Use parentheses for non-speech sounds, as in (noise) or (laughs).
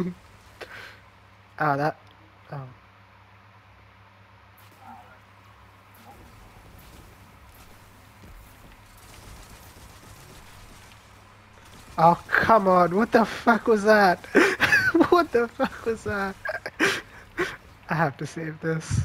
oh, (laughs) that. Oh. Oh, come on. What the fuck was that? (laughs) what the fuck was that? (laughs) I have to save this.